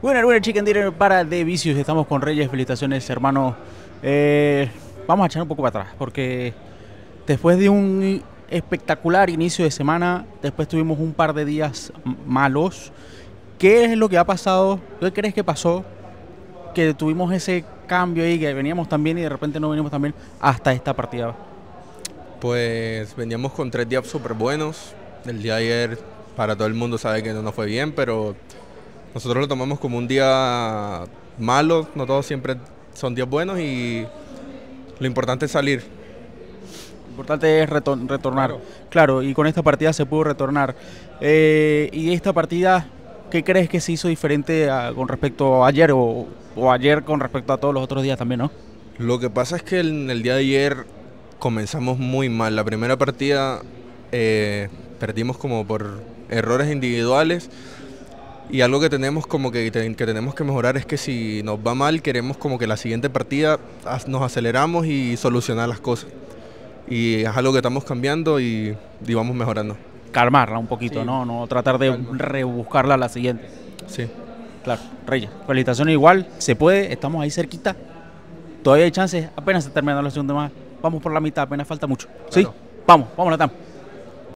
Winner, winner, chicken dinner para The Vicious. Estamos con Reyes. Felicitaciones, hermano. Eh, vamos a echar un poco para atrás, porque después de un espectacular inicio de semana, después tuvimos un par de días malos. ¿Qué es lo que ha pasado? ¿Qué crees que pasó? Que tuvimos ese cambio ahí, que veníamos tan bien y de repente no venimos tan bien hasta esta partida. Pues veníamos con tres días súper buenos. El día de ayer, para todo el mundo sabe que no nos fue bien, pero nosotros lo tomamos como un día malo. No todos siempre son días buenos y lo importante es salir. Lo importante es retor- retornar. Claro. Claro. y con esta partida se pudo retornar. Eh, y esta partida, ¿qué crees que se hizo diferente a- con respecto a ayer o, o ayer con respecto a todos los otros días también, no? Lo que pasa es que en el día de ayer comenzamos muy mal. La primera partida eh, perdimos como por errores individuales. Y algo que tenemos como que, que tenemos que mejorar es que si nos va mal, queremos como que la siguiente partida nos aceleramos y solucionar las cosas. Y es algo que estamos cambiando y, y vamos mejorando. Calmarla un poquito, Sí. ¿no? No tratar de Calma. rebuscarla a la siguiente. Sí. Claro, Reyes, felicitaciones igual, se puede, estamos ahí cerquita. Todavía hay chances, apenas se terminando la segunda más. Vamos por la mitad, apenas falta mucho. ¿Sí? Vamos, vamos, Natam.